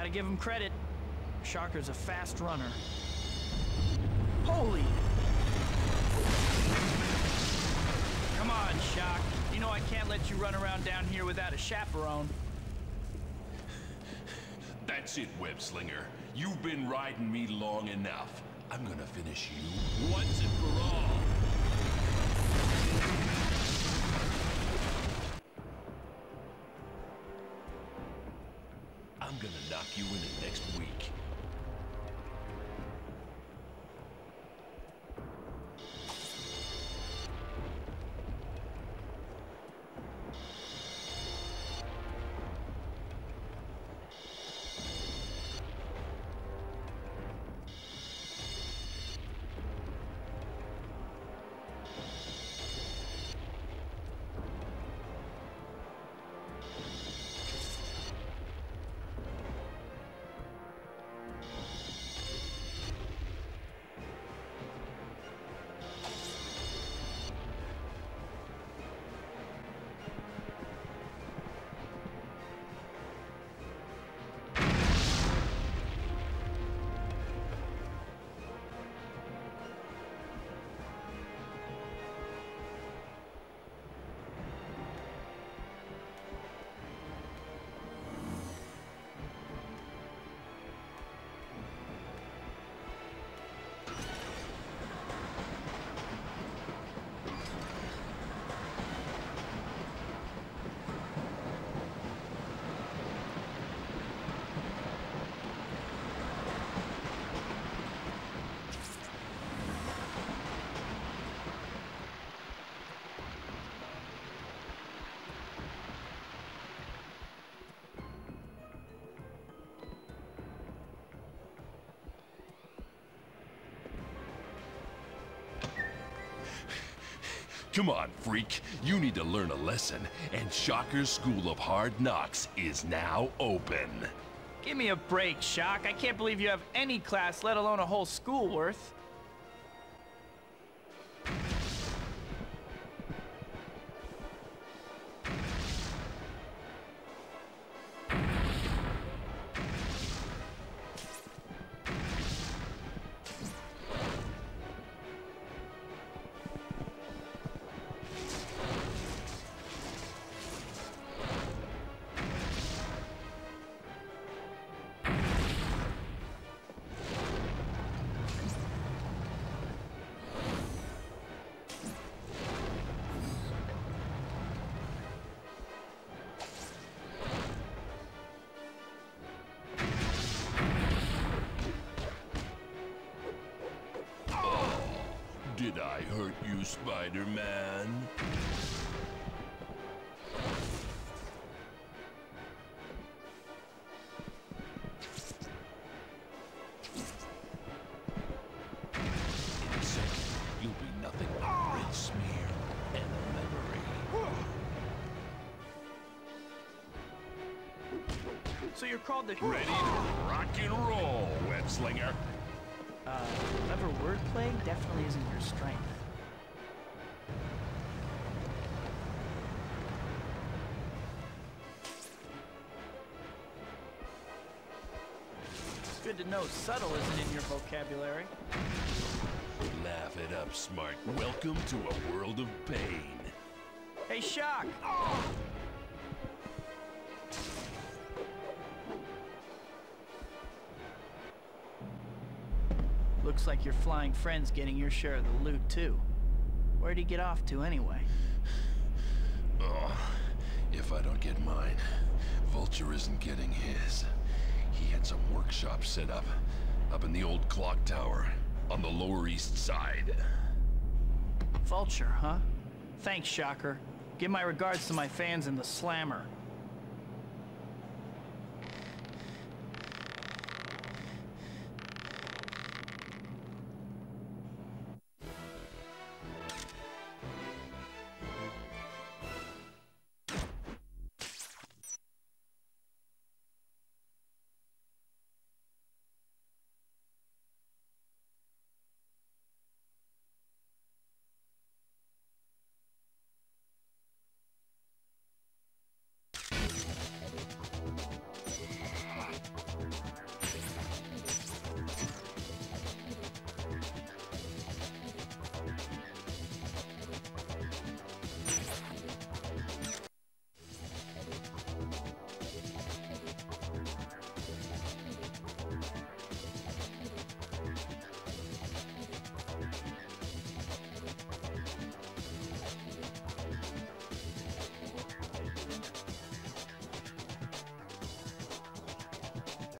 Gotta give him credit. Shocker's a fast runner. Holy! Come on, Shock. You know I can't let you run around down here without a chaperone. That's it, Web Slinger. You've been riding me long enough. I'm gonna finish you once and for all. Gonna knock you in it next week. Come on, freak. You need to learn a lesson, and Shocker's School of Hard Knocks is now open. Give me a break, Shock. I can't believe you have any class, let alone a whole school worth. And a memory. So you're called the Ready to rock and roll, Web Slinger. Uh, clever wordplay definitely isn't your strength. Good to know subtle isn't in your vocabulary. Laugh it up, smart. Welcome to a world of pain. Hey, Shock! Looks like your flying friend's getting your share of the loot, too. Where'd he get off to, anyway? Oh, if I don't get mine, Vulture isn't getting his. He had some workshop set up, up in the old clock tower, on the Lower East Side. Vulture, huh? Thanks, Shocker. Give my regards to my fans in the Slammer.